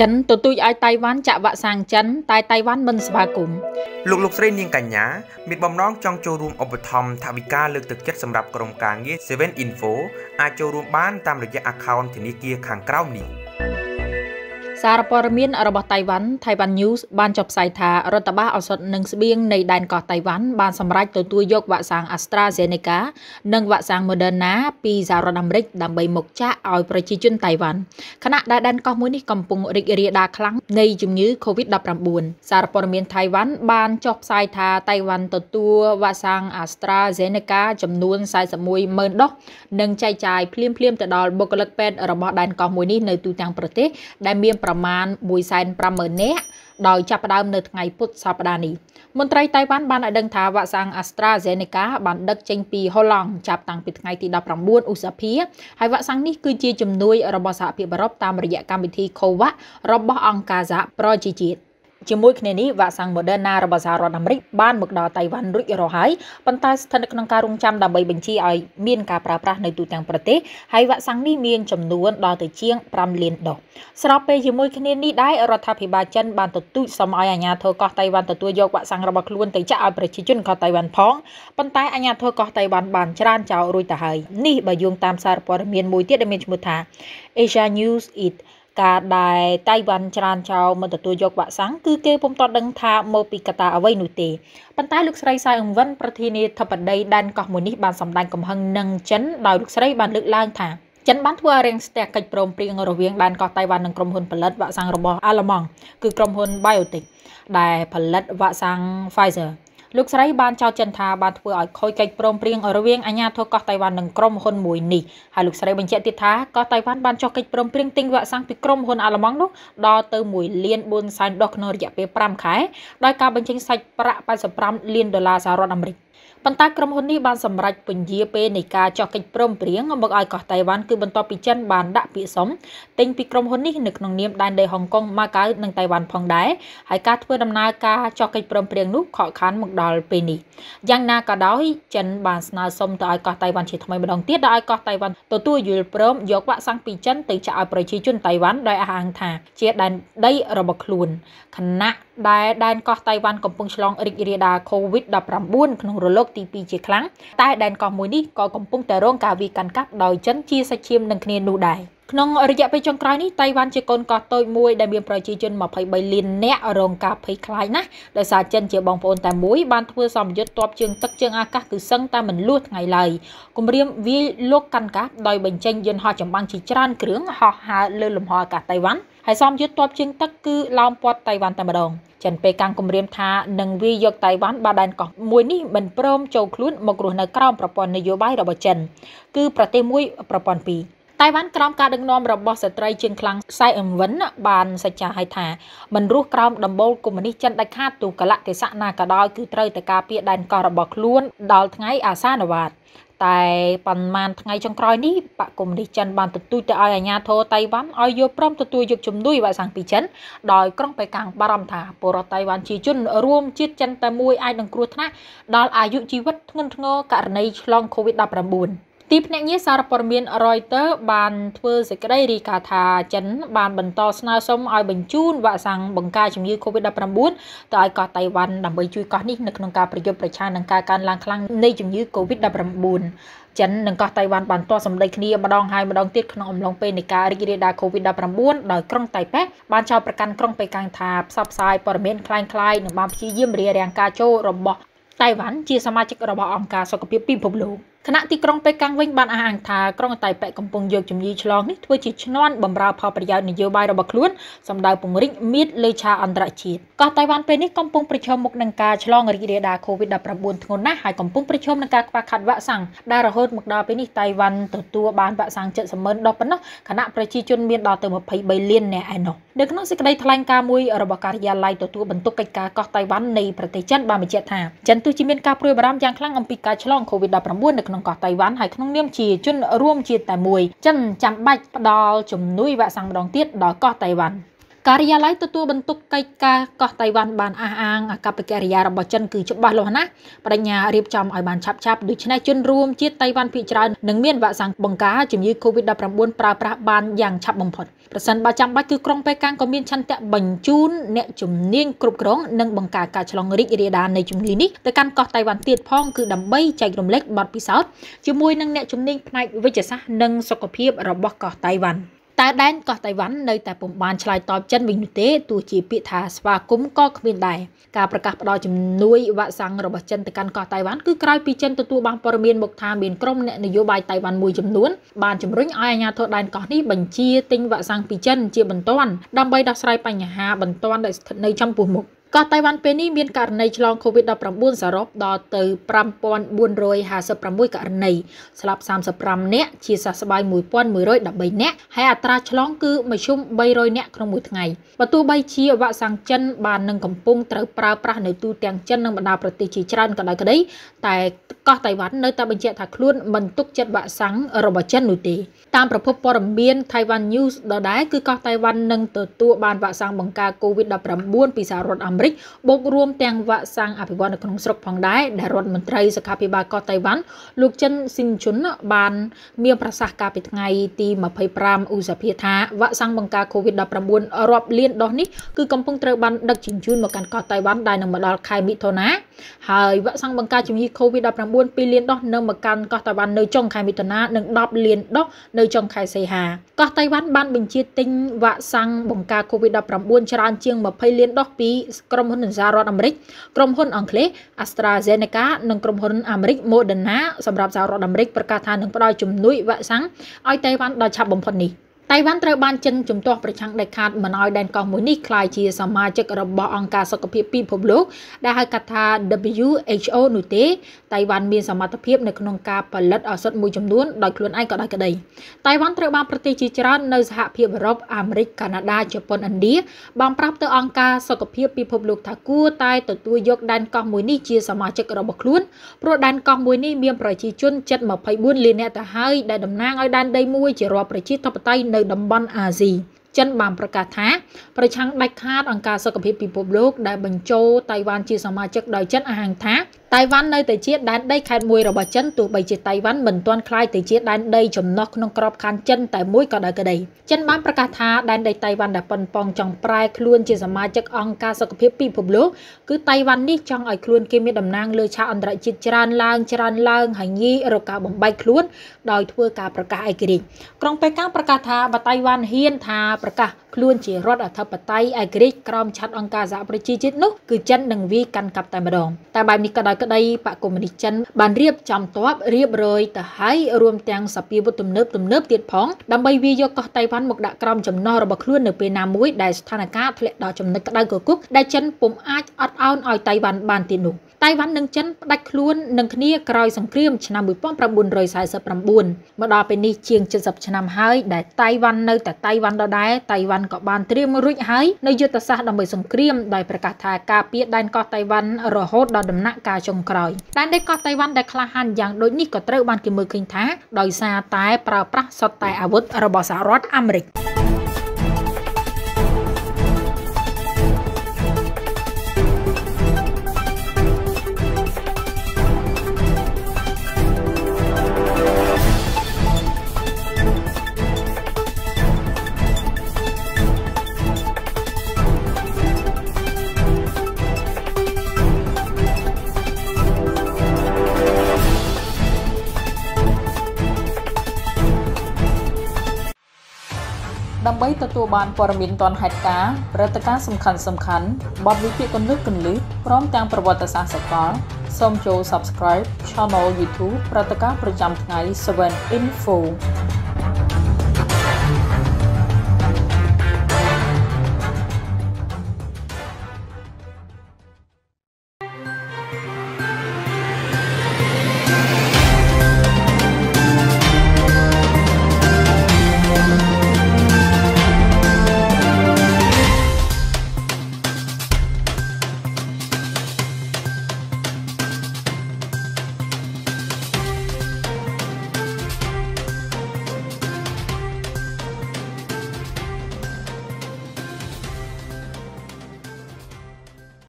ចិនទទូចឲ្យតៃវ៉ាន់ចាក់វ៉ាក់សាំងចិនតែតៃវ៉ាន់មិនស្វាគមន៍លោកលោកស្រីនាងកញ្ញាមានបំណងចង់ចូលរួមឧបត្ថម្ភថវិកាលើកទឹកចិត្តសម្រាប់ក្រុមការងារ7 Info អាចចូលរួមបានតាមរយៈ account ធនាគារខាងក្រោមនេះ សារព័ត៌មានរបស់តៃវ៉ាន់ Taiwan News បានចុះផ្សាយថារដ្ឋបាលឱសថនិងស្បៀងនៃដែនកោះតៃវ៉ាន់បានសម្រេចទទួលយកវ៉ាក់សាំង AstraZeneca និងវ៉ាក់សាំង Moderna ពីសហរដ្ឋអាមេរិកដើម្បីមកចាក់ឲ្យប្រជាជនតៃវ៉ាន់ខណៈដែលដែនកោះមួយនេះកំពុងរីករាលដាលខ្លាំងនៃជំងឺ COVID-19 សារព័ត៌មានថៃវ៉ាន់បានចុះផ្សាយថាតៃវ៉ាន់ទទួលវ៉ាក់សាំង AstraZeneca ចំនួន41ម៉ឺនដុសនិងចែកចាយភ្លាមៗទៅដល់បុគ្គលិកពេទ្យរបស់ដែនកោះមួយនេះនៅទូទាំងប្រទេសដែលមានប្រមាណ150,000នាក់ដោយចាប់ផ្ដើមនៅថ្ងៃពុធសប្តាហ៍នេះមន្ត្រីតៃវ៉ាន់បានឲ្យដឹងថាវ៉ាក់សាំង AstraZeneca បានដឹកចេញពីហូឡង់ចាប់តាំងពីថ្ងៃទី19ឧសភាហើយវ៉ាក់សាំងនេះគឺជាជំនួយរបស់សហភាពអឺរ៉ុបតាមរយៈកម្មវិធី COVAX របស់អង្គការសហប្រជាជាតិ ជាមួយគ្នានេះវ៉ាក់សាំង Moderna របស់សហរដ្ឋអាមេរិកបានមកដល់តៃវ៉ាន់រួចរាល់ហើយប៉ុន្តែស្ថិតនៅក្នុងការរងចាំដើម្បីបញ្ជាឲ្យមានការប្រើប្រាស់នៅទូទាំងប្រទេសហើយវ៉ាក់សាំងនេះមានចំនួនដល់ទៅជាង5លានដូសស្របពេលជាមួយគ្នានេះដែររដ្ឋាភិបាលចិនបានទទូចសុំឲ្យអាជ្ញាធរកោះតៃវ៉ាន់ទទួលយកវ៉ាក់សាំងរបស់ខ្លួនទៅចាក់ឲ្យប្រជាជនកោះតៃវ៉ាន់ផងប៉ុន្តែអាជ្ញាធរកោះតៃវ៉ាន់បានច្រានចោលរួចទៅហើយនេះបើយោងតាមសារព័ត៌មានមួយទៀតដែលមានឈ្មោះថា Asia News It ការដែលតៃវ៉ាន់ច្រានចោលមិនទទួលយកវ៉ាក់សាំងគឺគេពុំតដឹងថាមកពីកត្តាអ្វីនោះទេប៉ុន្តែលោកស្រីសៃអង្វិនប្រធានាធិបតីដែនកោះមួយនេះបានសម្ដែងកំហឹងនឹងចិនដោយលោកស្រីបានលើកឡើងថាចិនបានធ្វើឲ្យរាំងស្ទះកិច្ចព្រមព្រៀងរវាងដែនកោះតៃវ៉ាន់និងក្រុមហ៊ុនផលិតវ៉ាក់សាំងរបស់អាល្លឺម៉ង់គឺក្រុមហ៊ុន Biotech ដែលផលិតវ៉ាក់សាំង Pfizer លោកស្រីបានចោទចិនថាបានធ្វើឲ្យខូចកិច្ចព្រមព្រៀងរវាងអាជ្ញាធរកោះតៃវ៉ាន់និងក្រុមហ៊ុនមួយនេះហើយលោកស្រីបញ្ជាក់ទៀតថាកោះតៃវ៉ាន់បានចុះកិច្ចព្រមព្រៀងទិញវ៉ាក់សាំងពីក្រុមហ៊ុនអាល្លឺម៉ង់នោះដល់ទៅ1លាន4សែនដុល្លារក្នុងរយៈពេល5ខែដោយការបញ្ចេញសាច់ប្រាក់85លានដុល្លារសហរដ្ឋអាមេរិក។ ប៉ុន្តែក្រុមហ៊ុននេះបានសម្រេចពន្យាពេលនៃការចុះកិច្ចព្រមព្រៀងមកឲ្យកោះតៃវ៉ាន់គឺបន្ទាប់ពីចិនបានដាក់ពាក្យសុំទិញពីក្រុមហ៊ុននេះនៅក្នុងនាមដែនដីហុងកុងម៉ាកាវនិងតៃវ៉ាន់ផងដែរហើយការធ្វើដំណើរការចុះកិច្ចព្រមព្រៀងនោះខកខានមកដល់ពេលនេះយ៉ាងណាក៏ដោយចិនបានស្នើសុំទៅឲ្យកោះតៃវ៉ាន់ជាថ្មីម្ដងទៀតដោយឲ្យកោះតៃវ៉ាន់ទទួលយល់ព្រមយកវ៉ាក់សាំងពីចិនទៅចាក់ឲ្យប្រជាជនតៃវ៉ាន់ដោយអះអាងថាជាដែនដីរបស់ខ្លួនខណៈ ដែលដែនកោះតៃវ៉ាន់កំពុងឆ្លងរីករាលដាល COVID-19 ក្នុងរលកទី2ជាខ្លាំងតែដែនកោះមួយនេះក៏កំពុងតែរងការវាយកាន់កាប់ដោយចិនជាសាច់ឈាមនឹងគ្នានោះដែរ ក្នុងរយៈពេលចុងក្រោយនេះតៃវ៉ាន់ជាកូនកោះតូចមួយដែលមានប្រជាជន23លាននាក់រងការភ័យខ្លាចណាស់ដោយសារចិនជាបងប្អូនតែមួយបានធ្វើសម្ពយុទ្ធតបជើងទឹកជើងអាកាសគឺសឹងតែមិនលួសថ្ងៃឡើយគម្រាមវាយលោកកាន់កាប់ដោយបញ្ចេញយន្តហោះចម្បាំងជាច្រើនគ្រឿងហោះហើរលើលំហអាកាសតៃវ៉ាន់ហើយសម្ពយុទ្ធតបជើងទឹកគឺឡោមព័ទ្ធតៃវ៉ាន់តែម្ដងចិនពេលកាំងគម្រាមថានឹងវាយកតៃវ៉ាន់បាដែនកោះមួយនេះមិនព្រមចូលខ្លួនមករស់នៅក្រោមប្រព័ន្ធនយោបាយរបស់ចិនគឺប្រទេសមួយប្រព័ន្ធពីរ តៃវ៉ាន់ក្រោមការដឹកនាំរបស់ស្ត្រីជាងខ្លាំងសៃអឹមវិនបានសច្ចាឲ្យថាមិនរស់ក្រោមដំបូលកុម្មុយនីសចិនដាច់ខាតទូកលៈទេសៈណាក៏ដោយគឺត្រូវតែការពារដែនកោះរបស់ខ្លួនដល់ថ្ងៃអាសានវត្តតែប៉ុន្មានថ្ងៃចុងក្រោយនេះបកកុម្មុយនីសចិនបានទទូចទៅឲ្យអាជ្ញាធរតៃវ៉ាន់ឲ្យយល់ព្រមទទួលយកជំនួយវ៉ាក់សាំងពីចិនដោយក្រុងប៉េកាំងបារម្ភថាពលរដ្ឋតៃវ៉ាន់ជាជនរួមជាតិចិនតែមួយអាចនឹងគ្រោះថ្នាក់ដល់អាយុជីវិតធ្ងន់ធ្ងរករណីឆ្លង COVID-19 ទីភ្នាក់ងារសារព័ត៌មាន Reuters បានធ្វើសេចក្តីរាយការណ៍ថាចិនបានបន្តស្នើសុំឲ្យបញ្ជូនវ៉ាក់សាំងបង្ការជំងឺ Covid-19 ទៅឲ្យកោះតៃវ៉ាន់ដើម្បីជួយកោះនេះនៅក្នុងការប្រយុទ្ធប្រឆាំងនឹងការកើនឡើងខ្លាំងនៃជំងឺ Covid-19 ចិននិងកោះតៃវ៉ាន់បានទាស់សម្ដីគ្នាម្ដងហើយម្ដងទៀតក្នុងអំឡុងពេលនៃការរីករាលដាល COVID-19 ដោយក្រុងតៃប៉េបានចោទប្រកាន់ក្រុងប៉េកាំងថាផ្សព្វផ្សាយព័ត៌មានคล้ายៗនិងបានព្យាយាមរារាំងការចូលរបស់តៃវ៉ាន់ជាសមាជិករបស់អង្គការសុខភាពពិភពលោក ខណៈទីក្រុងប៉េកាំងវិញបានអះអាងថាក្រុងតៃប៉េកំពុងយកជំងឺឆ្លងនេះធ្វើជាឈ្នន់បំរើផលប្រយោជន៍នយោបាយរបស់ខ្លួនសម្ដៅពង្រីកមៀតលើឆាកអន្តរជាតិកោះតៃវ៉ាន់ពេលនេះកំពុងប្រឈមមុខនឹងការឆ្លងរីករាលដាល COVID-19 ធ្ងន់ណាស់ហើយកំពុងប្រឈមនឹងការខ្វះខាតវ៉ាក់សាំងដែលរហូតមកដល់ពេលនេះតៃវ៉ាន់ទទួលបានវ៉ាក់សាំង70,000ដុសប៉ុណ្ណោះខណៈប្រជាជនមានដល់ទៅ23លាននាក់ឯណោះនៅក្នុងសេចក្តីថ្លែងការណ៍មួយរបស់ការិយាល័យទទួលបន្ទុកកិច្ចការកោះតៃវ៉ាន់នៃប្រទេសចិនបានបញ្ជាក់ថាចិនទោះជាមានការព្រួយបារម្ភយ៉ាងខ្លាំងអំពីការឆ្លង COVID-19 នៅក្នុងកោះតៃវ៉ាន់ហើយក្នុងនាមជាជនរួមជាតិតែមួយចិនចាំបាច់ផ្ដល់ជំនួយវ៉ាក់សាំងម្ដងទៀតដល់កោះតៃវ៉ាន់ ការិយាល័យទទួលបន្ទុកកិច្ចការកោះតៃវ៉ាន់បានអះអាងអាកប្បកិរិយារបស់ចិនគឺច្បាស់លាស់ណាស់បដិញ្ញារៀបចំឲ្យបានឆាប់ឆាប់ដូច្នេះជនរួមជាតិតៃវ៉ាន់ភាគច្រើននឹងមានវ៉ាក់សាំងបង្ការជំងឺ Covid-19 ប្រើប្រាស់បានយ៉ាងឆាប់បំផុតប្រសិនបើចាំបាច់គឺក្រុងប៉េកាំងក៏មានឆន្ទៈបញ្ជូនអ្នកជំនាញគ្រប់គ្រងនិងបង្ការការឆ្លងរីករាលដាលនៃជំងឺនេះទៅកាន់កោះតៃវ៉ាន់ទៀតផងគឺដើម្បីចែករំលែកបទពិសោធន៍ជាមួយនឹងអ្នកជំនាញផ្នែកវិទ្យាសាស្ត្រនិងសុខភាពរបស់កោះតៃវ៉ាន់ តែដែនកោះតៃវ៉ាន់នៅតែពុំបានឆ្លើយតបចិនវិញនោះទេទោះជាពាក្យថាស្វាគមន៍ក៏គ្មានដែរការប្រកាសផ្តល់ជំនួយវ៉ាក់សាំងរបស់ចិនទៅកាន់កោះតៃវ៉ាន់គឺក្រោយពីចិនទទួលបានព័ត៌មានមកថាមានក្រុមអ្នកនយោបាយតៃវ៉ាន់មួយចំនួនបានជំរុញឲ្យអាជ្ញាធរដែនកោះនេះបញ្ជាទិញវ៉ាក់សាំងពីចិនជាបន្ទាន់ដើម្បីដោះស្រាយបញ្ហាបន្ទាន់ដែលស្ថិតនៅចំពោះមុខ កោះតៃវ៉ាន់ពេលនេះមានករណីឆ្លង COVID-19 សរុបដល់ទៅ5456ករណីស្លាប់35នាក់ជាសះស្បើយ1113នាក់ហើយអត្រាឆ្លងគឺមធ្យម300នាក់ក្នុងមួយថ្ងៃបើទោះបីជាវ៉ាក់សាំងចិនបាននឹងកំពុងត្រូវប្រើប្រាស់នៅទូទាំងចិននិងបណ្ដាប្រទេសជាច្រើនក៏ដោយក្តីតែកោះតៃវ៉ាន់នៅតែបញ្ជាក់ថាខ្លួនមិនទុកចិត្តវ៉ាក់សាំងរបស់ចិននោះទេតាមប្រភពព័ត៌មាន Taiwan News ដដែលគឺកោះតៃវ៉ាន់នឹងទទួលបានវ៉ាក់សាំងបង្ការ COVID-19 ពីសហរដ្ឋអាមេរិកបូករួមទាំងវ៉ាក់សាំងអភិវឌ្ឍនៅក្នុងស្រុកផងដែរដែលរដ្ឋមន្ត្រីសុខាភិបាលកោះតៃវ៉ាន់លោកចិនស៊ីនជុនបានមានប្រសាសន៍កាលពីថ្ងៃទី25ឧសភាថាវ៉ាក់សាំងបង្ការ COVID-19 រាប់លានដុសនេះគឺកំពុងត្រូវបានដឹកជញ្ជូនមកកាន់កោះតៃវ៉ាន់ដែលនឹងមកដល់ខែមិថុនា ហើយវ៉ាក់សាំងបង្ការជំងឺ COVID-19 2លានដុសនឹងមកកាន់កោះតៃវ៉ាន់នៅចុងខែមិថុនានិង10លានដុសនៅចុងខែសីហាកោះតៃវ៉ាន់បានបញ្ជាទិញវ៉ាក់សាំងបង្ការ COVID-19 ច្រើនជាង20លានដុសពីក្រុមហ៊ុនសហរដ្ឋអាមេរិកក្រុមហ៊ុនអង់គ្លេស AstraZeneca និងក្រុមហ៊ុនអាមេរិក Moderna សម្រាប់សហរដ្ឋអាមេរិកប្រកាសថានឹងផ្ដល់ជំនួយវ៉ាក់សាំងឲ្យតៃវ៉ាន់ដល់ឆាប់បំផុតនេះ។ តៃវ៉ាន់ត្រូវបានចិនជំទាស់ប្រឆាំងដាច់ខាតមិនឲ្យដែនកោះមួយនេះក្លាយជាសមាជិករបស់អង្គការសុខភាពពិភពលោកដែលហៅកាត់ថា WHO នោះទេតៃវ៉ាន់មានសមត្ថភាពនៅក្នុងការផលិតឱសថមួយចំនួនដោយខ្លួនឯងក៏ដោយក្តីតៃវ៉ាន់ត្រូវបានប្រទេសជាច្រើននៅសហភាពអឺរ៉ុបអាមេរិកកាណាដាជប៉ុនឥណ្ឌាបានប្រាប់ទៅអង្គការសុខភាពពិភពលោកថាគួរតែទទួលយកដែនកោះមួយនេះជាសមាជិករបស់ខ្លួនព្រោះដែនកោះមួយនេះមានប្រជាជនជិត24លាននាក់ទៅហើយដែលតំណាងឲ្យដែនដីមួយជារដ្ឋប្រជាធិបតេយ្យនៅនៅតំបន់អាស៊ីចិនបានប្រកាសថាប្រឆាំងដាច់ខាតអង្គការសុខភាពពិភពលោកដែលបញ្ចូលតៃវ៉ាន់ជាសមាជិកដោយចិនអះអាងថា តៃវ៉ាន់នៅតែជាដែនដីខេត្តមួយរបស់ចិនទោះបីជាតៃវ៉ាន់មិនទាន់ក្លាយទៅជាដែនដីចំណុះក្នុងក្របខ័ណ្ឌចិនតែមួយក៏ដោយក្តីចិនបានប្រកាសថាដែនដីតៃវ៉ាន់ដែលប៉ុនប៉ងចង់ប្រែខ្លួនជាសមាជិកអង្គការសុខភាពពិភពលោកគឺតៃវ៉ាន់នេះចង់ឲ្យខ្លួនគេមានតំណែងលើឆាកអន្តរជាតិច្រើនឡើងច្រើនឡើងហើយងាយរកការបំបែកខ្លួនដោយធ្វើការប្រកាសឯករាជ្យក្រុងប៉េកាំងប្រកាសថាបើតៃវ៉ាន់ហ៊ានថាប្រកាសខ្លួនជារដ្ឋអធិបតេយ្យឯករាជ្យក្រោមឆ័ត្រអង្គការសហប្រជាជាតិនោះគឺចិននឹងវាយកាន់កាប់តែម្ដងតែបែបនេះក៏ដោយក្តីបកកុម្មុយនីសចិនបានរៀបចំទ័ពរៀបរយទៅហើយរួមទាំងសពាវុធទំនើបទំនើបទៀតផងដើម្បីវាយកកោះតៃវ៉ាន់មកដាក់ក្រោមចំណោះរបស់ខ្លួននៅពេលណាមួយដែលស្ថានភាពធ្លាក់ដល់ចំណុចក្តៅគគុកដែលចិនពុំអាចអត់ឱនឲ្យតៃវ៉ាន់បានទៀតនោះ តៃវ៉ាន់និងចិនផ្ដាច់ខ្លួននឹងគ្នាក្រោយសង្គ្រាមឆ្នាំ1949មកដល់ពេលនេះជាង70ឆ្នាំហើយដែលតៃវ៉ាន់នៅតែតៃវ៉ាន់ដដែលតៃវ៉ាន់ក៏បានត្រៀមរួចហើយនៅយុទ្ធសាស្ត្រដើម្បីសង្គ្រាមដោយប្រកាសថាការពារដែនកោះតៃវ៉ាន់រហូតដល់ដំណាក់កាលចុងក្រោយដែនដីកោះតៃវ៉ាន់ដែលក្លាហានយ៉ាងដូចនេះក៏ត្រូវបានគេមើលឃើញថាដោយសារតែប្រើប្រាស់សុទ្ធតែអាវុធរបស់សហរដ្ឋអាមេរិក ដើម្បីទទួលបានព័ត៌មានទាន់ហេតុការណ៍ព្រឹត្តិការណ៍សំខាន់សំខាន់បទវិភាគគន្លឹះគន្លឹះព្រមទាំងប្រវត្តិសាស្ត្រសកលសូមចូល Subscribe Channel YouTube ព្រឹត្តិការណ៍ប្រចាំថ្ងៃ7 Info